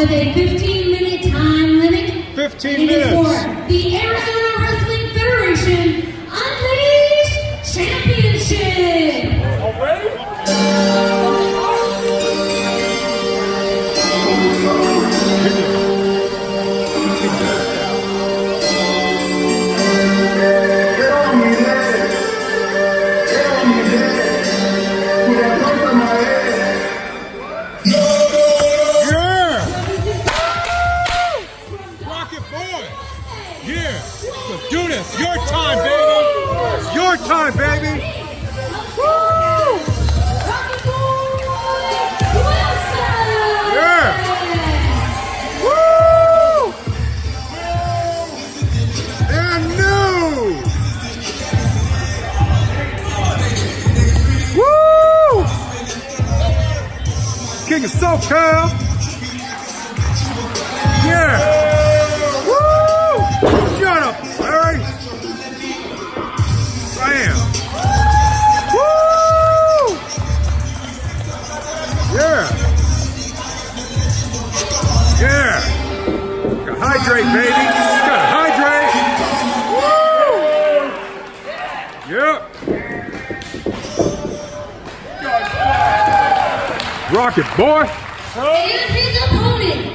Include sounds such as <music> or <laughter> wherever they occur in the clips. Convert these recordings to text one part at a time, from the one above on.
with a 15 minute time limit. 15 It is minutes. for the Arizona Wrestling Federation Unleashed Championship. Already? SoCal! Yeah! Woo! Shut up, Larry! Bam! Woo! Yeah! Yeah! Hydrate, baby! Gotta hydrate! Woo! Yep! Rocket boy! And his opponent,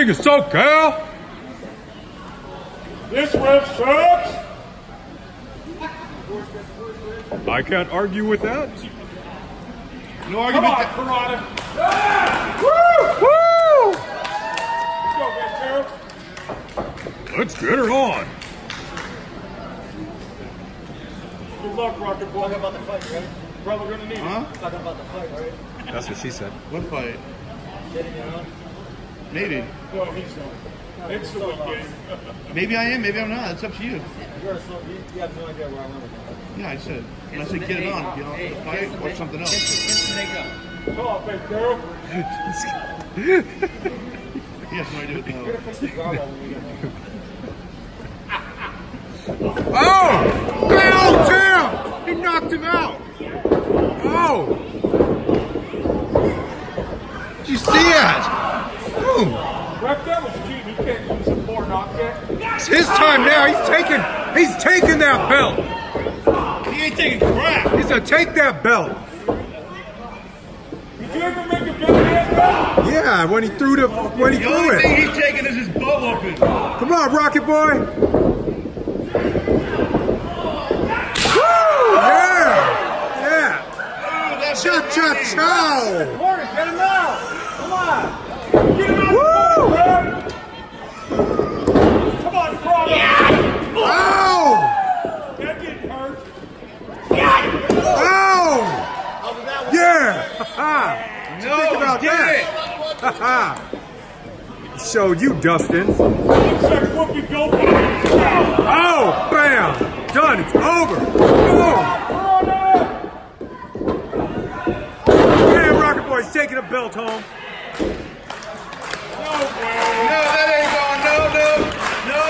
King of SoCal! This ref sucks. I can't argue with that. No Come argument. on, that- Parada. Ah! Woo! Let's go, Red Sheriff. Let's get her on. Good luck, Rocket Boy. Talking about the fight, right? Probably gonna need it. Huh? Talking about the fight, right? That's what she said. What fight? Getting it on. Maybe. No, he's not. It's the weekend. <laughs> Maybe I am. Maybe I'm not. It's up to you. You're a slow, you, you have no idea where I went with that. Yeah, I said. When I said get it on, get on the fight or something else. Come on, big girl. <laughs> He has no idea what the hell. Fix the garble when we get. Oh! Bell down! He knocked him out! Oh! Did you see that? Boom! Ref, that was cheating. He can't use a four knockout. It's his time now. He's taking he's taking that belt. He ain't taking crap. He's gonna take that belt. Did you ever make a good man. Yeah, when he threw the when he The threw only it. thing he's taking is his butt whooping. Come on, Rocket Boy. Woo! Yeah! Yeah! Oh, cha cha chow! Morgan, get him out. Come on. Get him out. Woo! Ref. Come on, Parada. Ow! That didn't hurt. Ow! Yeah! Ah, ha No, Think about he that. it. ha! ha. Showed you, Dustin. Looks like Whoopi Goldberg. Oh, bam! Done. It's over. Boom! Yeah, Rocket Boy's taking a belt home. No, No! that ain't going. No, no, no.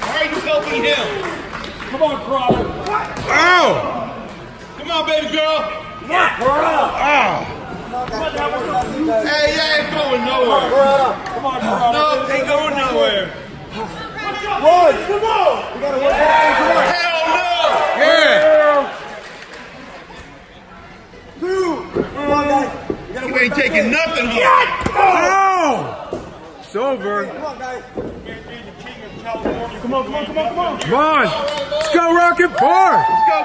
Why are you helping him? Come on, Parada. Ow! Come on, baby girl. Ah! Hey, you ain't going nowhere. Come on, Parada. No, ain't going nowhere. One, come on. We gotta work hard. Come on. Hell Yeah. Two. Come on, guys. We You ain't taking in. nothing home. Oh! It's over. Come on, guys. Come on, come on, come on, come on. Come on. Let's go, Rocket Park. Let's go,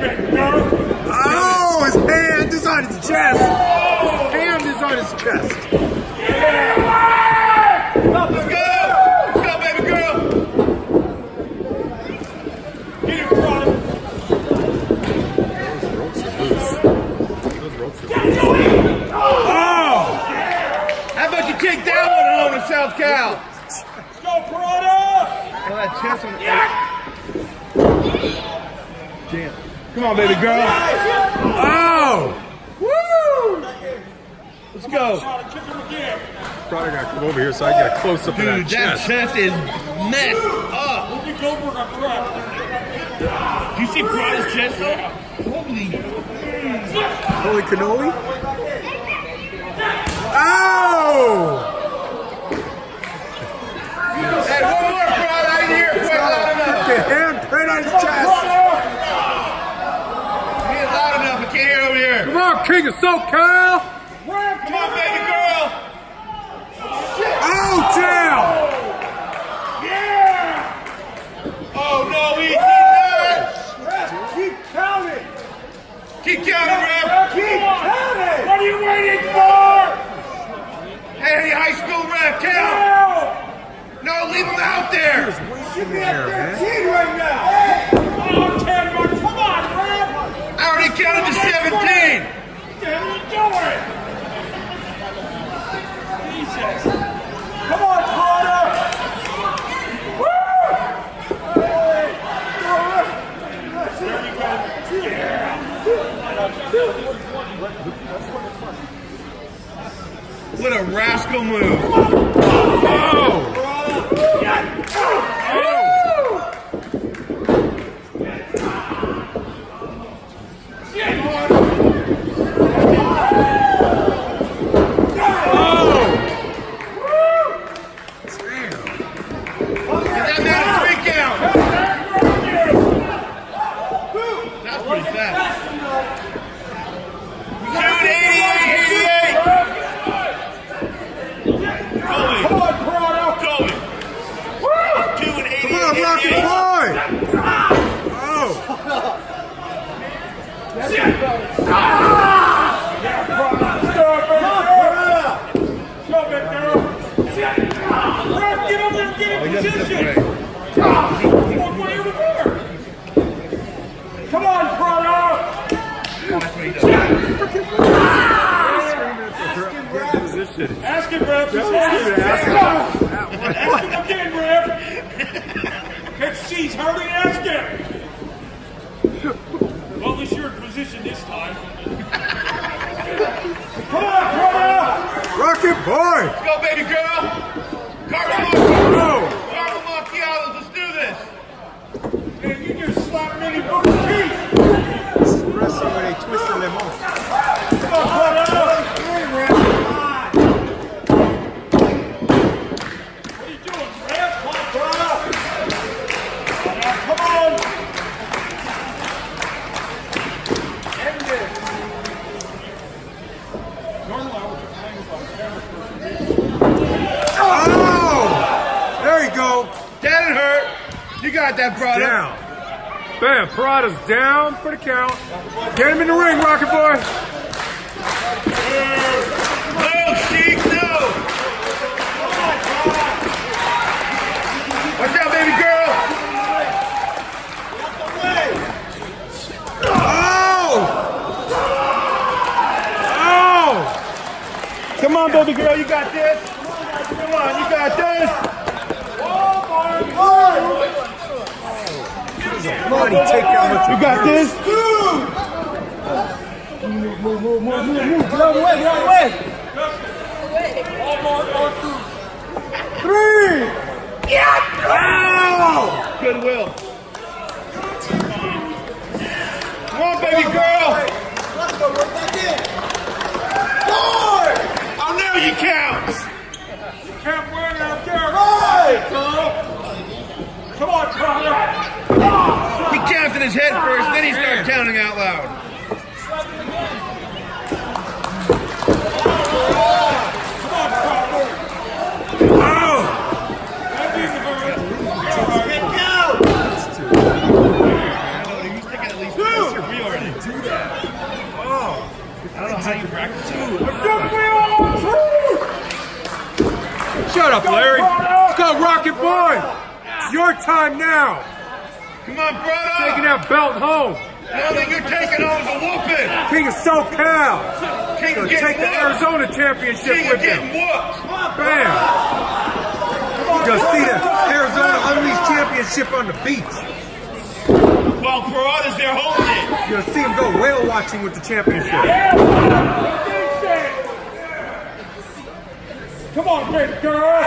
big girl. Oh, his hand is on his chest. His hand is on his chest. Let's go. Let's go, baby girl. Get it, Parada. Oh! How about you take that one home to South Cal? Let's go, Parada. Oh, that chest on the Damn. Come on, baby girl. Oh! Woo! Let's go. Shot it, kick him again. Probably gotta come over here so I can get a close up of Dude, that that chest. chest is messed up. Look at Goldberg on the. Do you see Parada's chest though? Holy. Holy cannoli? Oh! Hey, one more, Parada. I didn't hear quite loud enough. The hand right on his chest. Ain't loud enough. I can't hear over here. Come on, King of SoCal! Come on, baby girl. Oh, damn! Oh, no, he did not. Ref, keep counting. Keep counting, ref. Keep counting. What are you waiting for? Hey, high school ref, count. No, leave him out there. Should be at 13 right now. Oh, 10 more. Come on, Brad. I already counted to 17. What the hell are you doing? Jesus. Come on, Parada. What a rascal move. Oh! That made a three count. That's pretty fast. Dude, 88, 88. Colby. Come on, Parada. Colby. Two and 88. Come on, Rocket 88. Boy! Oh! Go, big girl. Brad, get over there and get Oh, in he doesn't position. separate. Way over there. Come on, Parada. That's what he does. Ask him, Ref. Ask him again, Ref. Can't you see? Ask him. Well, at least you're in position this time. Come on, Parada. Rocket Boy! Let's go, baby girl. Carmen Oh! Carmen Macchiatos, let's do this. Man, you just slapped Minnie Booker's teeth. Wrestling with a twisted lemon. Come on, Parada. What are you doing, Ref? Come on, Parada. Now, come on. End this. Normally, I would just hang up on camera for Oh! There you go. That didn't hurt. You got that, brother. Down. Parada's down for the count. Get him in the ring, Rocket Boy. No, Sheik, no. Watch out, baby girl. Oh! Oh! Come on, baby girl, you got this. take that much. You got this? Move, move, move, move, move, move. Get out of the way, get out of the way. Three. Yeah. Wow. Goodwill. Come on, baby girl. Let's go, work back in. Four. I know you count. You can't win out there. Right. Come on, brother. He counts in his head first, then he starts counting out loud. Come on, Connor. Oh! That needs to hurt. All right. He's taking at least two or three already. I don't know how you practice it. Good wheel on through. Shut up, Larry. Let's go, Rocket Boy. It's your time now. Come on, brother. Taking that belt home. The only thing you're taking home the whooping. King of SoCal. King Gonna of getting take the. Arizona championship King of with getting him. whooped. Bam. You're gonna see the Arizona Unleashed Championship on the beach. While Parada's there holding it. You're gonna see him go whale watching with the championship. Come on, big girl.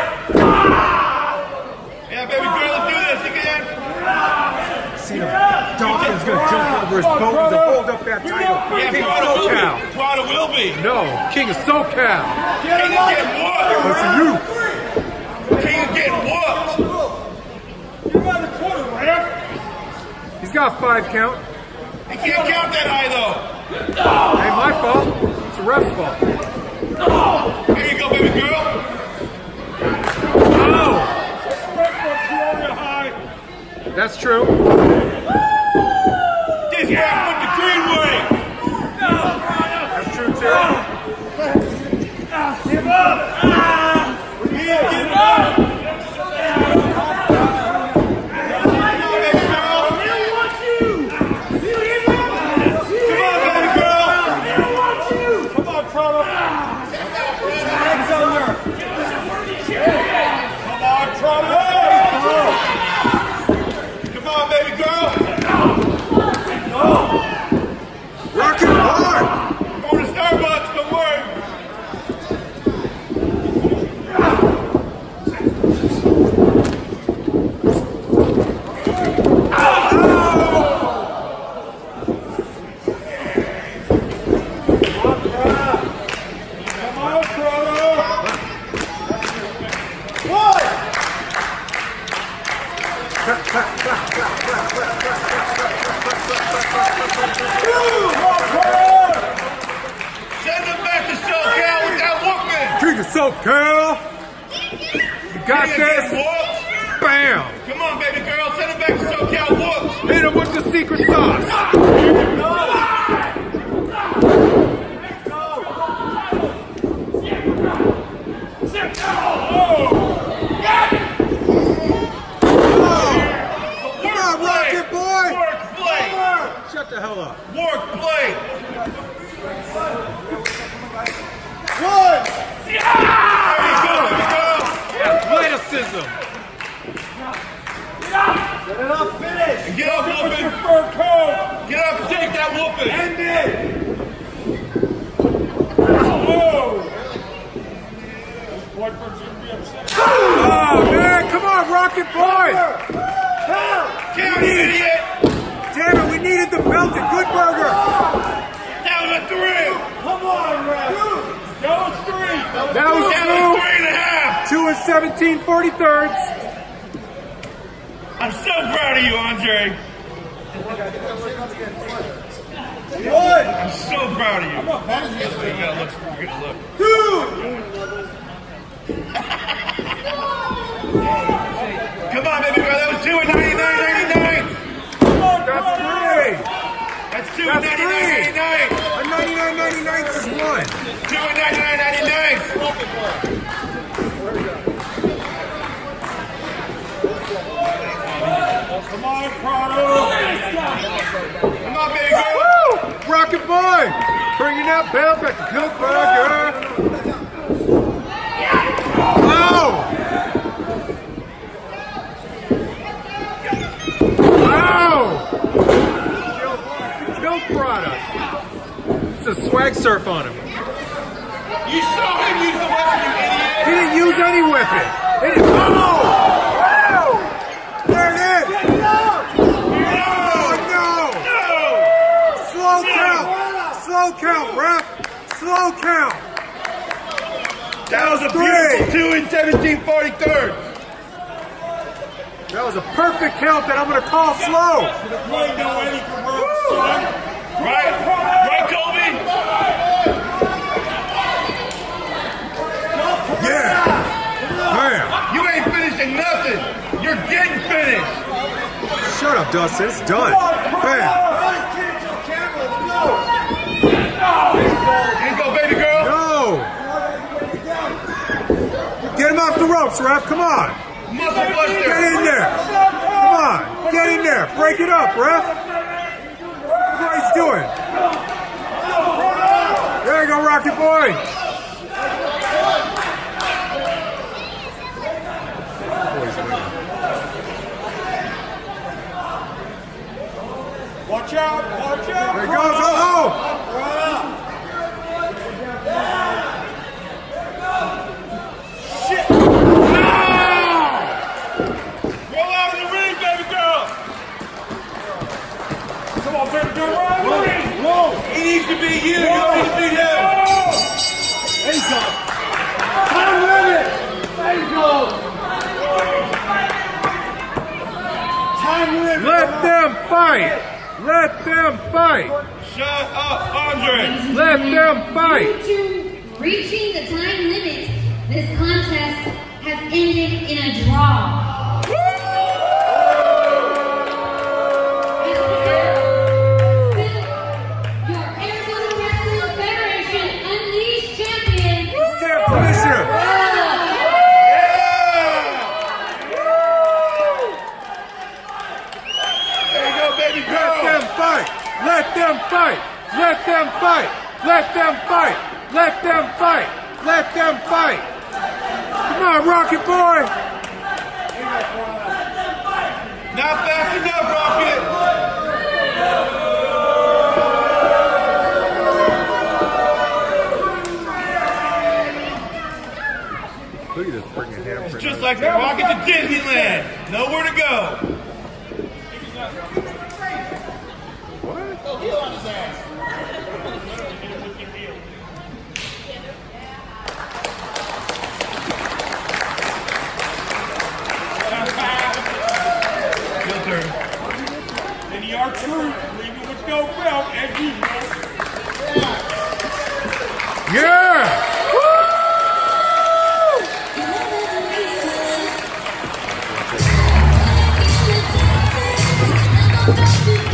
Yeah, baby girl, let's do this again. See the Dolphin's gonna jump over his boat and hold up that title. Yeah, King of will SoCal. be. Parada will be. No, King of SoCal. King of getting whooped. Listen, you. King of getting whooped. You're a quarter, ramp. He's got a five count. He can't count that high though. Ain't my fault. It's the ref's fault. Here you go, baby girl. Oh, Red for Peoria High. that's true. This ref went the green way. That's true too. Give up. Yeah, give up. Baby girl. Come on, baby girl. Come on, Parada. Hands on there. Come on, Parada. Come on, baby girl. Rocket hard. Going to Starbucks, don't worry. Come on, Parada. Send them back to SoCal with that whooping. King of SoCal. You got King of getting this. whooped. Bam. Come on, baby girl. Send them back to SoCal whooped. Hit with the secret sauce. Come on, Rocket Boy. Work play. Shut the hell up. Work play. One. There you go, baby girl. Athleticism. Set it up. Finish. Get up, whooping. Fur coat. Get up and take that whooping. End it. Whoa. Boyfriend's gonna be upset. Oh, man. Come on, Rocket Boy. Damn it, we needed the belt at Good Burger. Three. Come on, ref. Go three. That was two. Two and 17 43rds. I'm so proud of you, Andre. One. I'm so proud of you. You're gonna look. You're gonna look. Two. Come on, baby girl. That was two and 99, 99. That's three. That's two That's and 99, three. 99. A 99 99 is one. Two and 99, 99. Come on, Parada. Come on, baby girl. Woo! Rocket Boy. Bringing that belt back to Good Burger. Oh! Oh! Killed, killed Parada. It's a swag surf on him. You saw him use the weapon, you idiot. He didn't use any weapon. He didn't. Oh! Wow! There it is! Oh no! No. Slow count! Ref! Slow count! That was a Three. beautiful two in 1743. That was a perfect count that I'm going to call slow. You ain't know any corrupt, son. Right? Right, Colby? Yeah. Man. You ain't finishing nothing. You're getting finished. Shut up, Dustin. It's done. Bam. Here you go, baby girl. No. Get him off the ropes, ref. Come on. Get in there. Come on. Get in there. Break it up, ref. Look what he's doing. There you go, Rocket Boy. Watch out, watch out. There he goes. Let them fight. Let them fight. Shut up, Andre. Let them fight. Due to reaching the time limit, this contest has ended in a draw. Fight. Let them fight. Let them fight. Let them fight. Let them fight. Come on, Rocket Boy. Not fast enough, Rocket. Look at this freaking hamstring. Just like the rocket to Disneyland. Nowhere to go. And the R2, leaving with no belt, and you know. Yeah! Woo!